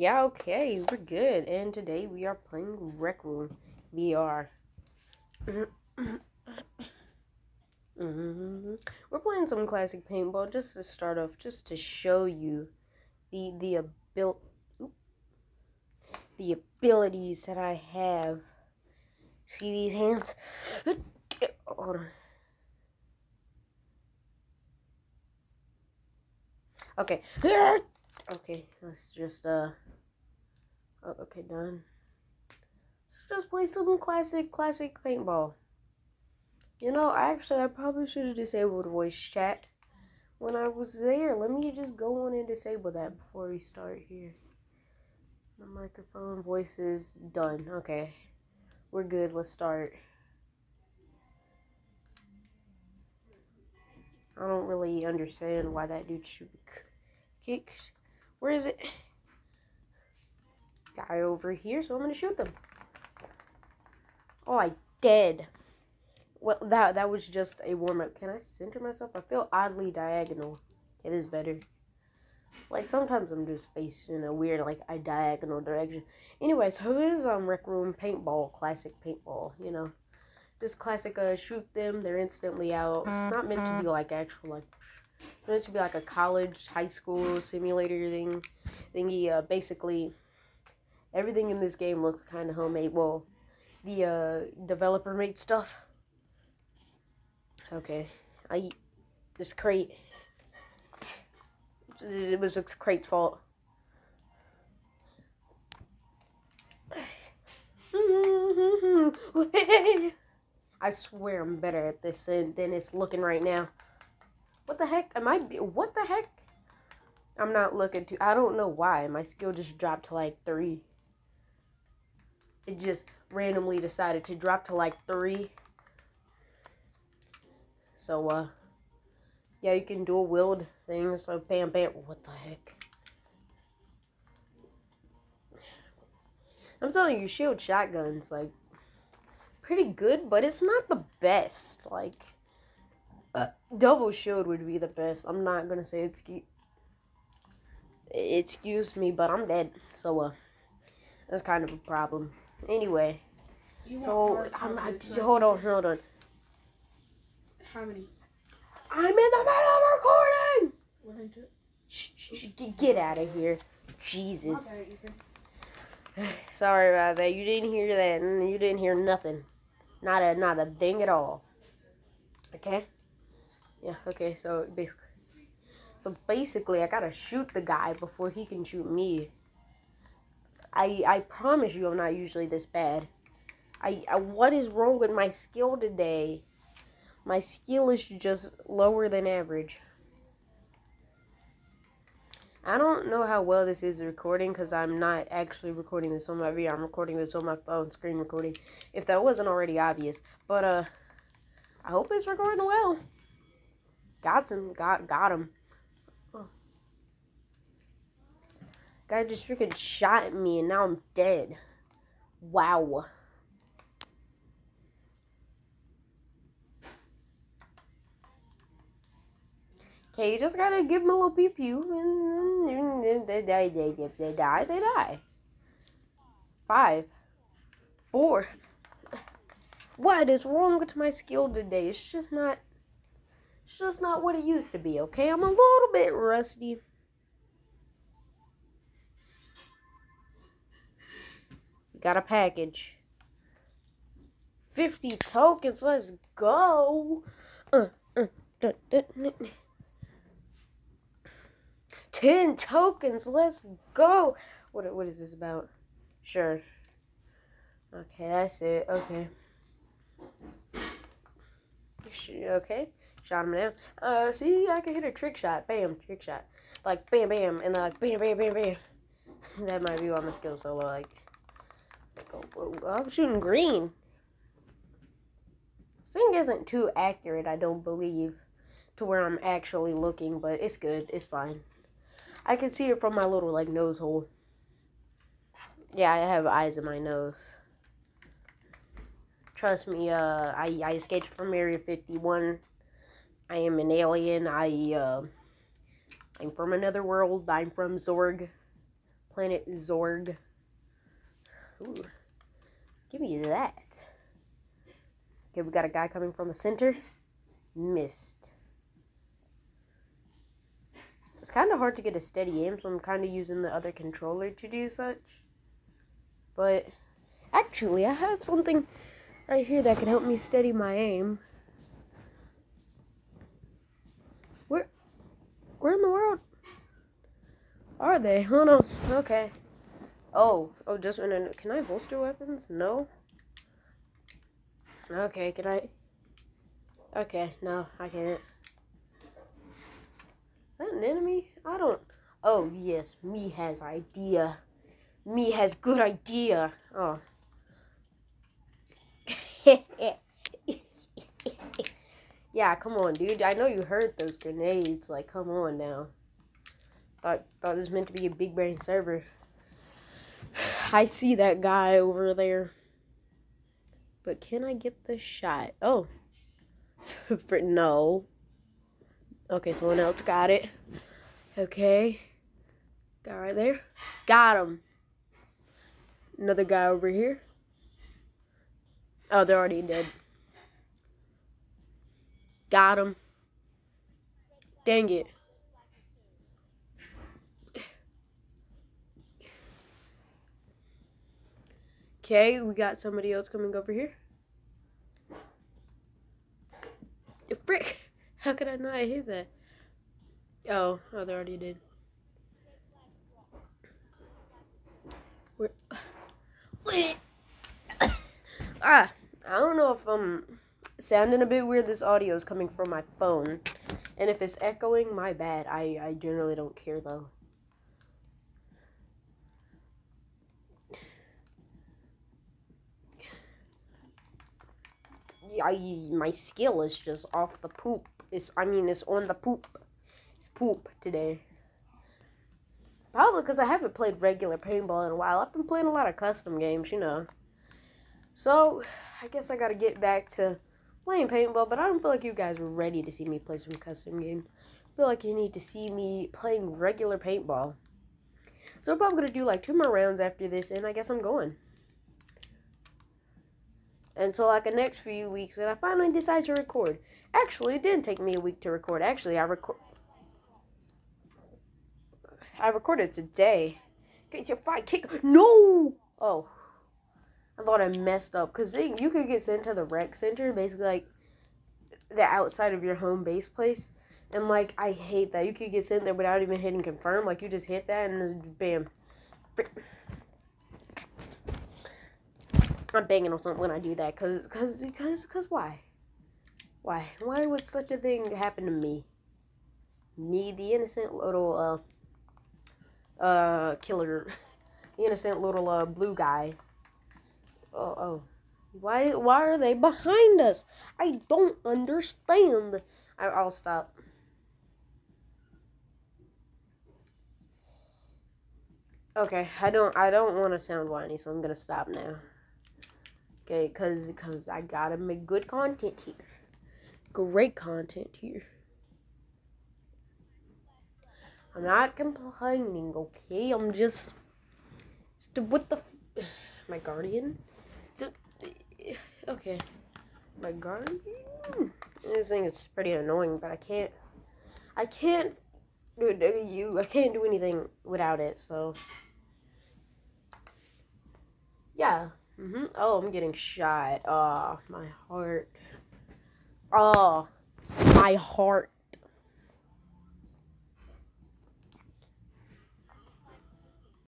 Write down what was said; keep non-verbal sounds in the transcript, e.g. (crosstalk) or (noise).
Yeah, okay, we're good. And today we are playing Rec Room VR. (clears throat) hmm We're playing some classic paintball just to start off, just to show you the the abil the abilities that I have. See these hands? (clears throat) Okay. (clears throat) Okay, let's just uh oh, okay, done. Let's just play some classic classic paintball. You know, I actually I probably should have disabled voice chat when I was there. Let me just go on and disable that before we start here. The microphone voice is done. Okay. We're good. Let's start. I don't really understand why that dude should be kicked. Where is it? Guy over here, so I'm gonna shoot them. Oh, I did. Well, that that was just a warm up. Can I center myself? I feel oddly diagonal. It is better. Like sometimes I'm just facing a weird like a diagonal direction. Anyways, who is um Rec Room paintball, classic paintball, you know. Just classic uh shoot them, they're instantly out. It's not meant to be like actual like it's meant to be like a college, high school simulator thing thingy. Uh basically everything in this game looks kinda homemade. Well, the uh developer made stuff. Okay. I this crate it was a crate's fault. (laughs) I swear I'm better at this than, than it's looking right now. What the heck? Am I... What the heck? I'm not looking to... I don't know why. My skill just dropped to like three. It just randomly decided to drop to like three. So, uh... Yeah, you can dual wield things. So bam, bam. What the heck? I'm telling you, shield shotguns like pretty good, but it's not the best. Like uh, double shield would be the best. I'm not gonna say it's excuse me, but I'm dead. So uh, that's kind of a problem. Anyway, you so I'm, I, hold on, hold on. How many? I'm in the middle of recording. Shh, shh, get out of here, Jesus. (sighs) Sorry about that. You didn't hear that, mm, you didn't hear nothing. Not a not a thing at all. Okay. Yeah. Okay. So basically, so basically, I gotta shoot the guy before he can shoot me. I I promise you, I'm not usually this bad. I, I what is wrong with my skill today? My skill is just lower than average. I don't know how well this is recording because I'm not actually recording this on my VR. I'm recording this on my phone screen recording. If that wasn't already obvious. But, uh, I hope it's recording well. Got him. Got, got him. Guy just freaking shot at me and now I'm dead. Wow. Okay, you just gotta give them a little pew pew, and then they die. They, if they die, they die. Five, four. What is wrong with my skill today? It's just not. It's just not what it used to be. Okay, I'm a little bit rusty. Got a package. 50 tokens, let's go. Uh, uh, 10 tokens. Let's go. What, what is this about? Sure. Okay, that's it. Okay. Okay. Shot him down. Uh, see, I can hit a trick shot. Bam, trick shot. Like, bam, bam, and like, bam, bam, bam, bam. (laughs) that might be why my skill's so low. Like, oh, I'm shooting green. Sing isn't too accurate, I don't believe, to where I'm actually looking, but it's good. It's fine. I can see it from my little like nose hole. Yeah, I have eyes in my nose. Trust me, uh, I, I escaped from Area 51. I am an alien. I, uh, I'm from another world. I'm from Zorg. planet Zorg. Ooh. Give me that. Okay, we got a guy coming from the center. Missed. It's kind of hard to get a steady aim, so I'm kind of using the other controller to do such. But actually, I have something right here that can help me steady my aim. Where, where in the world are they? Oh no. Okay. Oh, oh, just minute. Can I holster weapons? No. Okay, can I? Okay, no, I can't. Is that an enemy? I don't. Oh yes, me has idea. Me has good idea. Oh. (laughs) yeah, come on, dude. I know you heard those grenades. Like, come on now. Thought thought this meant to be a big brain server. (sighs) I see that guy over there. But can I get the shot? Oh. (laughs) For no. Okay, someone else got it. Okay. Guy right there. Got him. Another guy over here. Oh, they're already dead. Got him. Dang it. Okay, we got somebody else coming over here. Frick! (laughs) How could I not hit that? Oh, oh, they already did. Where? (coughs) ah, I don't know if I'm sounding a bit weird. This audio is coming from my phone, and if it's echoing, my bad. I I generally don't care though. I my skill is just off the poop. It's I mean it's on the poop. It's poop today. Probably because I haven't played regular paintball in a while. I've been playing a lot of custom games, you know. So I guess I gotta get back to playing paintball, but I don't feel like you guys are ready to see me play some custom games. I feel like you need to see me playing regular paintball. So I'm probably gonna do like two more rounds after this, and I guess I'm going until like the next few weeks and I finally decided to record. Actually, it didn't take me a week to record. Actually, I record I recorded today. Get your fight kick. No! Oh. I thought I messed up cuz you could get sent to the rec center, basically like the outside of your home base place. And like I hate that. You could get sent there without even hitting confirm. Like you just hit that and bam. I'm banging on something when I do that, cause, cause, cause, cause why? Why? Why would such a thing happen to me? Me, the innocent little, uh, uh, killer, (laughs) the innocent little, uh, blue guy. Oh, oh. Why, why are they behind us? I don't understand. I, I'll stop. Okay, I don't, I don't want to sound whiny, so I'm gonna stop now. Okay, because cause I gotta make good content here. Great content here. I'm not complaining, okay? I'm just... What the... (sighs) My guardian? So, (sighs) okay. My guardian? This thing is pretty annoying, but I can't... I can't... do You, I can't do anything without it, so... Yeah. Mm-hmm. Oh, I'm getting shot. Oh, my heart. Oh, my heart.